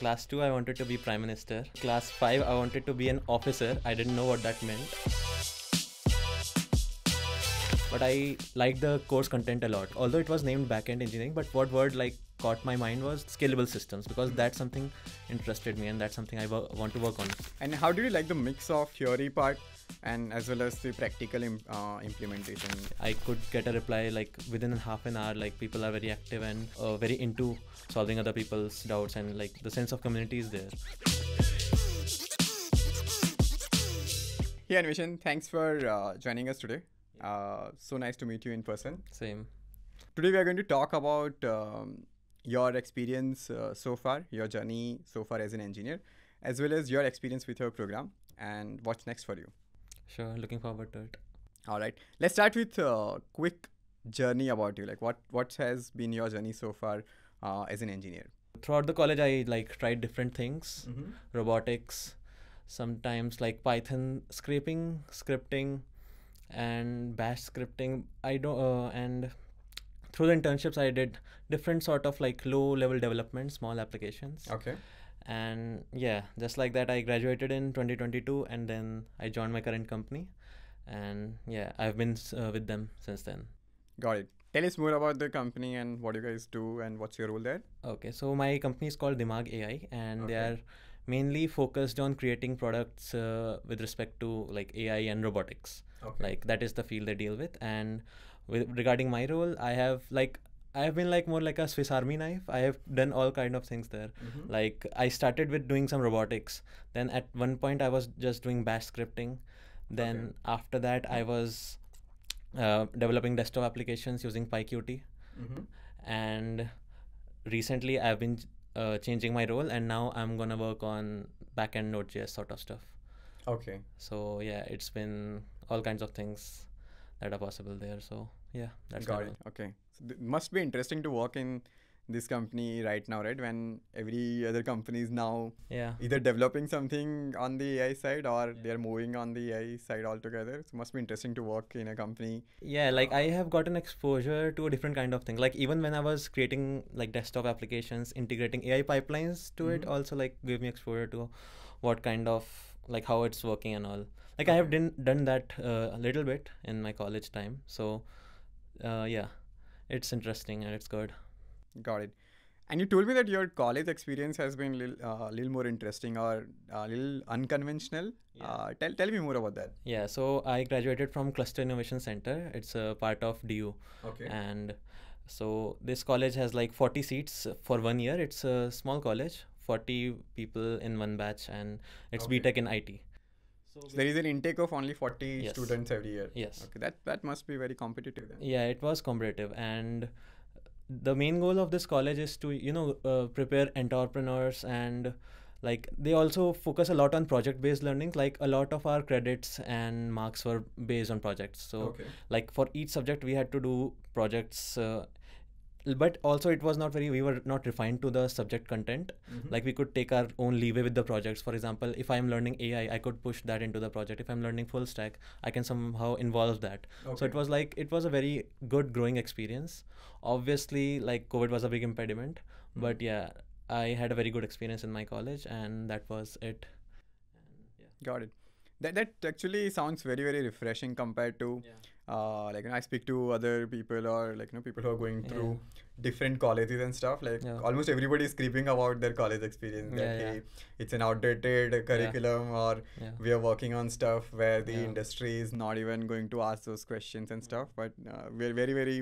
Class 2, I wanted to be Prime Minister. Class 5, I wanted to be an officer. I didn't know what that meant. But I liked the course content a lot. Although it was named backend engineering, but what word like caught my mind was scalable systems because that's something interested me and that's something I want to work on. And how do you like the mix of theory part and as well as the practical Im- uh, implementation? I could get a reply like within half an hour. Like people are very active and uh, very into solving other people's doubts, and like the sense of community is there. Hey Anveshan, thanks for uh, joining us today. Uh, so nice to meet you in person. Same. Today we are going to talk about um, your experience uh, so far, your journey so far as an engineer, as well as your experience with your program and what's next for you. Sure. Looking forward to it. All right, let's start with a quick journey about you. Like what what has been your journey so far uh, as an engineer? Throughout the college, I like tried different things, Mm-hmm. robotics, sometimes like Python scraping, scripting, and Bash scripting. I don't uh, and through the internships, I did different sort of like low level development, small applications. Okay. And yeah just like that i graduated in 2022 and then i joined my current company and yeah i've been uh, with them since then Got it. Tell us more about the company and what you guys do and what's your role there. okay so my company is called Dimaag-AI and they are mainly focused on creating products uh, with respect to like ai and robotics Okay. like that is the field they deal with and with regarding my role i have like i have been like more like a swiss army knife i have done all kind of things there Mhm. like i started with doing some robotics then at one point i was just doing bash scripting then Okay. after that i was uh, developing desktop applications using pyqt Mhm. and recently i've been uh, changing my role and now i'm gonna work on backend node.js sort of stuff Okay. so yeah it's been all kinds of things that are possible there so yeah that's Got it. Okay. So th- must be interesting to work in this company right now, right? When every other company is now yeah either developing something on the AI side or they're moving on the AI side altogether. So must be interesting to work in a company. yeah like i have gotten exposure to a different kind of thing like even when i was creating like desktop applications integrating ai pipelines to it Mhm. also like gave me exposure to what kind of like how it's working and all like i have Okay. done done that uh, a little bit in my college time so uh, yeah it's interesting and it's good Got it. And you told me that your college experience has been a little, uh, little more interesting or a little unconventional. Yeah. Uh, tell, tell me more about that. yeah so i graduated from cluster innovation center it's a part of du Okay. and so this college has like 40 seats for one year it's a small college 40 people in one batch and it's Okay. btech in it so So there is an intake of only 40 Yes. students every year. Yes. Okay. That that must be very competitive then. yeah it was competitive and the main goal of this college is to you know uh, prepare entrepreneurs and like they also focus a lot on project based learning like a lot of our credits and marks were based on projects so Okay. like for each subject we had to do projects uh, but also it was not very we were not refined to the subject content. Mhm. like we could take our own leeway with the projects. For example if i'm learning ai i could push that into the project. If i'm learning full stack i can somehow involve that. So it was like it was a very good growing experience. Obviously like covid was a big impediment. Mm-hmm. but yeah i had a very good experience in my college and that was it. Yeah Got it. That that actually sounds very very refreshing compared to yeah uh, like when I speak to other people or like you know people who are going through Yeah. different colleges and stuff. Like Yeah. almost everybody is creeping about their college experience. That Yeah, yeah. hey, it's an outdated curriculum or we are working on stuff where the industry is not even going to ask those questions and stuff. But uh, we're very very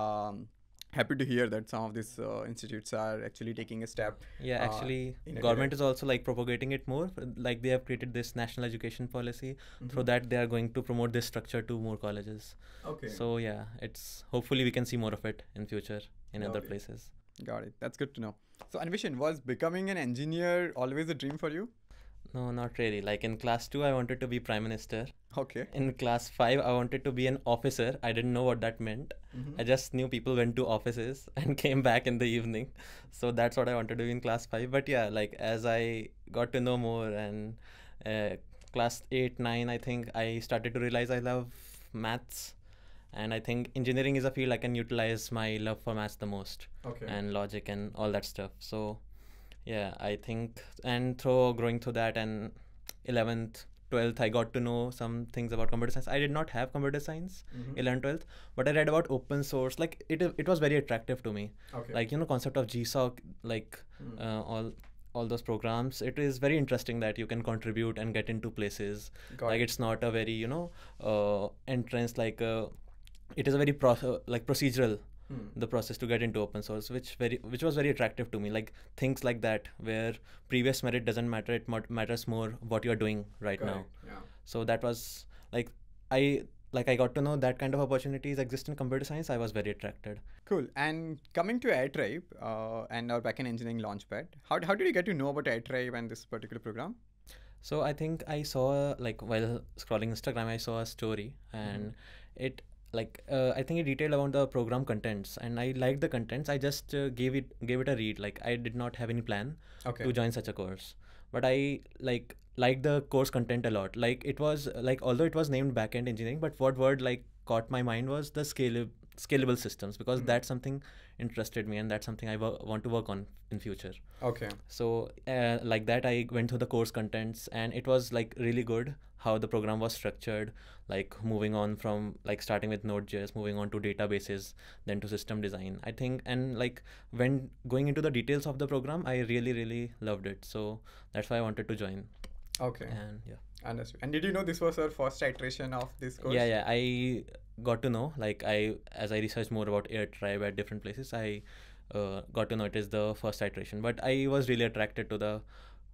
um, happy to hear that some of these uh, institutes are actually taking a step. Yeah, uh, actually, a government is also like propagating it more. Like they have created this national education policy. Through Mhm. that, they are going to promote this structure to more colleges. Okay. So yeah, it's hopefully we can see more of it in future in other Okay. places. Got it. That's good to know. So Anveshan, was becoming an engineer always a dream for you? No, not really. Like in class two, I wanted to be prime minister. Okay. In class five, I wanted to be an officer. I didn't know what that meant. Mhm. I just knew people went to offices and came back in the evening. So that's what I wanted to do in class five. But yeah, like as I got to know more and uh, class eight, nine, I think I started to realize I love maths. And I think engineering is a field I can utilize my love for maths the most Okay. and logic and all that stuff. So yeah i think and through growing through that and 11th 12th i got to know some things about computer science i did not have computer science Mhm. 11th 12th but i read about open source like it it was very attractive to me Okay. like you know concept of gsoc like Mm. uh, all all those programs it is very interesting that you can contribute and get into places Got like it. it's not a very you know uh, entrance like uh, it is a very pro- like procedural Hmm. the process to get into open source which very which was very attractive to me like things like that where previous merit doesn't matter it mat- matters more what you're doing right now Yeah. so that was like i like i got to know that kind of opportunities exist in computer science i was very attracted Cool. And coming to AirTribe uh, and our backend engineering launchpad, how, how did you get to know about AirTribe and this particular program? so i think i saw like while scrolling instagram i saw a story and it like uh, i think it detailed about the program contents and i liked the contents. I just uh, gave it gave it a read. Like i did not have any plan Okay. to join such a course. But i like liked the course content a lot. Like it was like although it was named backend engineering but what word like caught my mind was the scalable scalable systems because Mhm. that's something interested me and that's something i wo- want to work on in future Okay. so uh, like that i went through the course contents and it was like really good how the program was structured like moving on from like starting with node.js moving on to databases then to system design i think and like when going into the details of the program i really really loved it so that's why i wanted to join Okay. and yeah Understood. And did you know this was our first iteration of this course? yeah yeah i got to know like i as i researched more about AirTribe at different places i uh, got to know it is the first iteration. But i was really attracted to the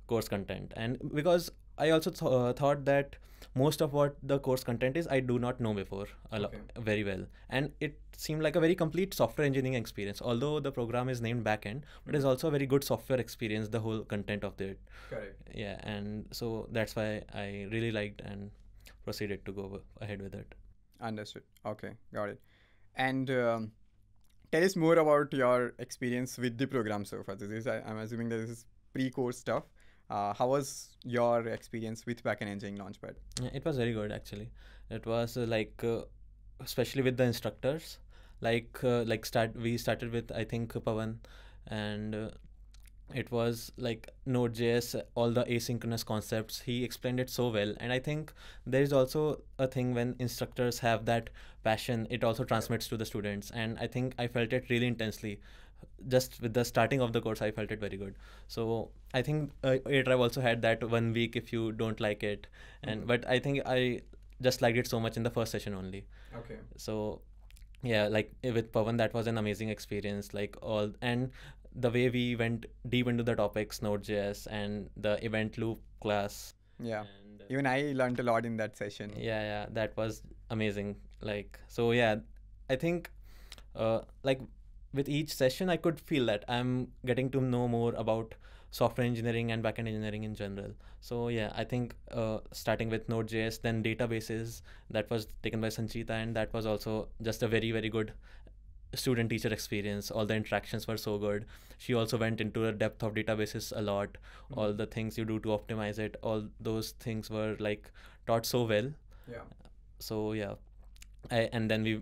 course content. And because i also th- uh, thought that most of what the course content is i do not know before Okay. very well. And it seemed like a very complete software engineering experience although the program is named backend but it's also a very good software experience the whole content of it. Correct. yeah and so that's why i really liked and proceeded to go ahead with it Understood. Okay. Got it. And um, tell us more about your experience with the program so far. This is, I, I'm assuming that this is pre-course stuff. Uh, how was your experience with backend engineering launchpad? It was very good actually. It was uh, like, uh, especially with the instructors, like uh, like start we started with I think Pavan, and uh, it was like Node.js, all the asynchronous concepts. He explained it so well, and I think there is also a thing when instructors have that passion, it also transmits to the students, and I think I felt it really intensely. Just with the starting of the course, I felt it very good. So I think uh, AirTribe also had that one week if you don't like it, and Mhm. but I think I just liked it so much in the first session only. Okay. So yeah, like with Pavan, that was an amazing experience. Like all and the way we went deep into the topics, Node.js and the event loop class. Yeah. And, uh, Even I learned a lot in that session. yeah, yeah, that was amazing. Like so, yeah, I think uh, like with each session, I could feel that I'm getting to know more about software engineering and backend engineering in general. So yeah, I think uh, starting with Node.js, then databases that was taken by Sanchita, and that was also just a very very good student teacher experience all the interactions were so good. She also went into the depth of databases a lot. All the things you do to optimize it all those things were like taught so well. Yeah. so yeah. I, and then we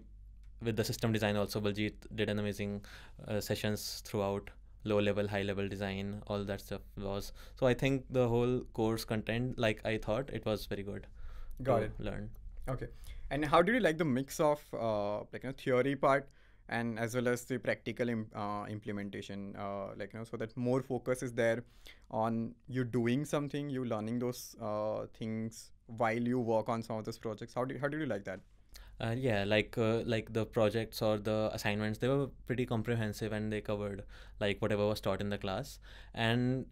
with the system design also Baljit did an amazing uh, sessions throughout. Low level high level design all that stuff was. So i think the whole course content like i thought it was very good Got it. learn. Okay. And how did you like the mix of uh, like you know theory part and as well as the practical Im- uh, implementation? Uh, like you know, so that more focus is there on you doing something, you learning those uh, things while you work on some of those projects. How did how did you like that? Uh, yeah, like uh, like the projects or the assignments, they were pretty comprehensive and they covered like whatever was taught in the class. And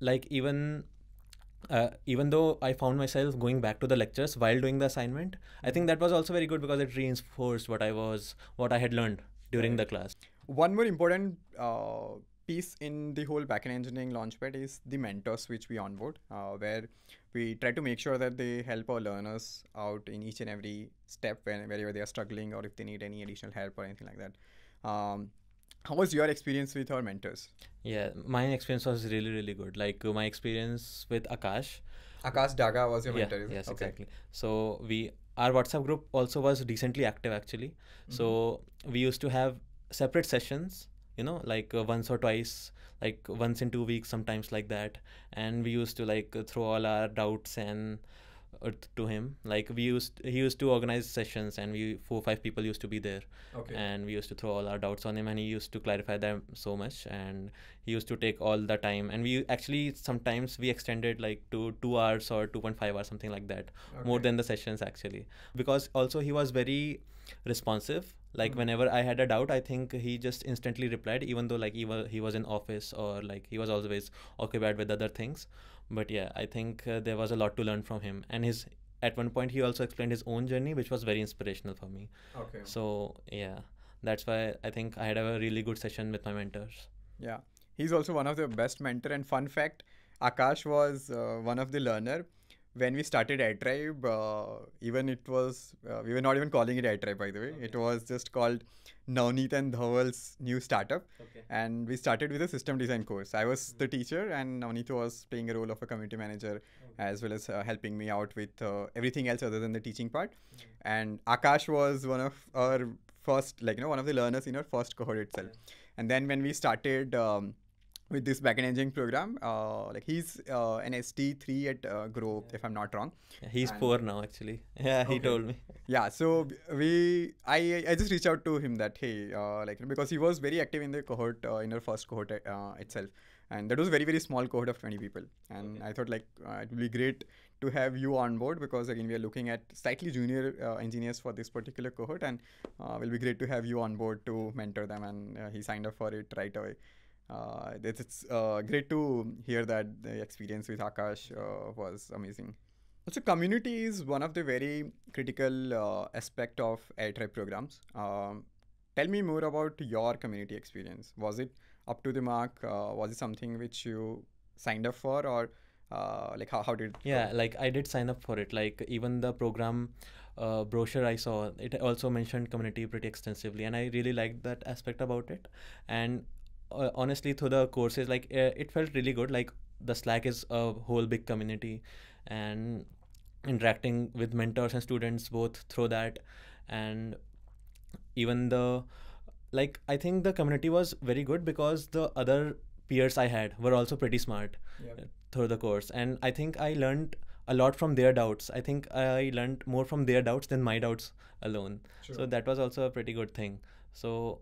like even uh, even though I found myself going back to the lectures while doing the assignment, I think that was also very good because it reinforced what I was what I had learned during the class. One more important uh, piece in the whole backend engineering launchpad is the mentors which we onboard, uh, where we try to make sure that they help our learners out in each and every step when, wherever they are struggling or if they need any additional help or anything like that. Um, how was your experience with our mentors? Yeah, my experience was really really good. Like uh, my experience with Akash, Akash Daga was your mentor. it? yes Okay. exactly so we our whatsapp group also was decently active actually Mm-hmm. so we used to have separate sessions you know like uh, once or twice like once in two weeks sometimes like that and we used to like throw all our doubts and Uh, to him. Like we used he used to organize sessions and we four or five people used to be there. Okay. and we used to throw all our doubts on him and he used to clarify them so much. And he used to take all the time. And we actually sometimes we extended like to 2 hours or 2.5 hours something like that more than the sessions actually. Because also he was very responsive like Hmm. whenever i had a doubt i think he just instantly replied even though like he was he was in office or like he was always occupied with other things but yeah i think uh, there was a lot to learn from him and his at one point he also explained his own journey which was very inspirational for me Okay. so yeah that's why i think i had a really good session with my mentors Yeah, he's also one of the best mentor. And fun fact, Akash was uh, one of the learner when we started AirTribe. Uh, even it was uh, we were not even calling it AirTribe by the way. It was just called Navneet and Dhaval's new startup. okay And we started with a system design course. I was the teacher, and Navneet was playing a role of a community manager as well as uh, helping me out with uh, everything else other than the teaching part. And Akash was one of our first, like, you know, one of the learners in our first cohort itself. And then when we started um, with this backend engineering program, uh, like he's uh, an SD3 at uh, Groww, if I'm not wrong. Yeah, he's And- poor now actually yeah he Okay. told me Yeah, so we, I, I just reached out to him that hey, uh, like because he was very active in the cohort, uh, in our first cohort uh, itself, and that was a very very small cohort of 20 people, and Okay. I thought like uh, it would be great to have you on board because again we are looking at slightly junior uh, engineers for this particular cohort, and uh, will be great to have you on board to mentor them, and uh, he signed up for it right away. Uh, it's it's uh, great to hear that the experience with Akash uh, was amazing. Also, community is one of the very critical uh, aspect of AirTribe programs. Um, tell me more about your community experience. Was it up to the mark? Uh, was it something which you signed up for, or uh, like how, how did? yeah like i did sign up for it like even the program brochure i saw it also mentioned community pretty extensively and i really liked that aspect about it and uh, honestly through the courses like uh, it felt really good. Like the slack is a whole big community and interacting with mentors and students both through that. And even the like i think the community was very good because the other peers i had were also pretty smart Yeah. through the course. And i think i learned a lot from their doubts. I think i learned more from their doubts than my doubts alone. So that was also a pretty good thing. So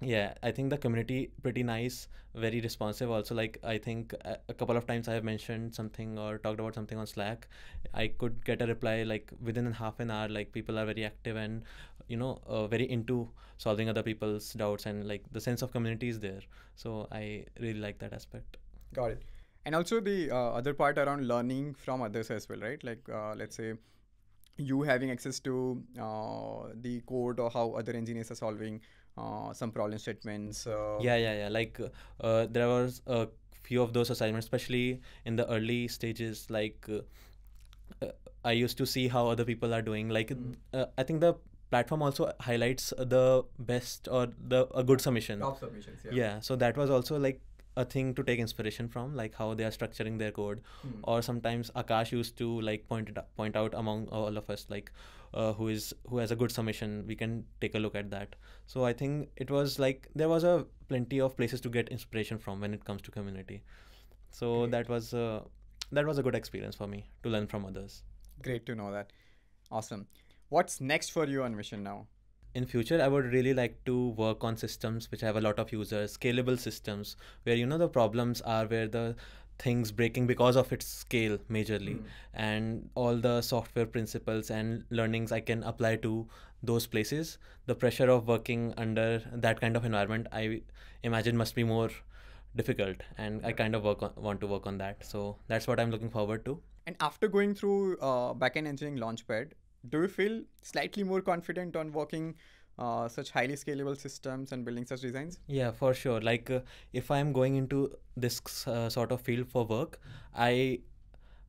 yeah i think the community pretty nice very responsive also like i think a, a couple of times i have mentioned something or talked about something on slack i could get a reply like within half an hour like people are very active and you know uh, very into solving other people's doubts and like the sense of community is there so i really like that aspect Got it. And also the uh, other part around learning from others as well, right? Like uh, let's say you having access to uh, the code or how other engineers are solving uh, some problem statements. Uh, yeah yeah yeah like uh, uh, there was a few of those assignments especially in the early stages like uh, uh, i used to see how other people are doing like Mm. uh, i think the platform also highlights the best or the a good submission Top submissions. Yeah. yeah. so that was also like a thing to take inspiration from like how they are structuring their code Hmm. or sometimes akash used to like point it out, point out among all of us like uh, who is who has a good submission we can take a look at that so i think it was like there was a plenty of places to get inspiration from when it comes to community so Great. that was uh, that was a good experience for me to learn from others Great to know that. Awesome. What's next for you Anveshan now? In future i would really like to work on systems which have a lot of users scalable systems where you know the problems are where the things breaking because of its scale majorly. Hmm. and all the software principles and learnings i can apply to those places. The pressure of working under that kind of environment i imagine must be more difficult and i kind of work on, want to work on that. So that's what i'm looking forward to. And after going through uh, backend engineering launchpad, do you feel slightly more confident on working uh, such highly scalable systems and building such designs? Yeah, for sure. Like, uh, if I'm going into this uh, sort of field for work, I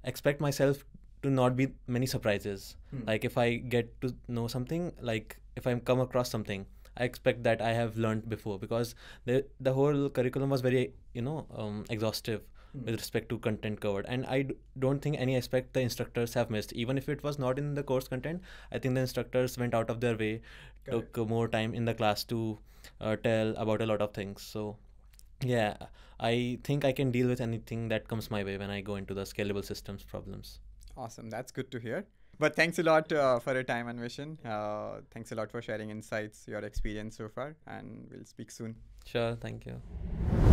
expect myself to not be many surprises. Hmm. Like, if I get to know something, like if I come across something, I expect that I have learned before because the the whole curriculum was very you know um, exhaustive with respect to content covered and I d- don't think any aspect the instructors have missed even if it was not in the course content i think the instructors went out of their way Correct. took more time in the class to uh, tell about a lot of things so yeah i think i can deal with anything that comes my way when i go into the scalable systems problems Awesome. That's good to hear. But thanks a lot uh, for your time, Anveshan. Uh, thanks a lot for sharing insights, your experience so far, and we'll speak soon. sure thank you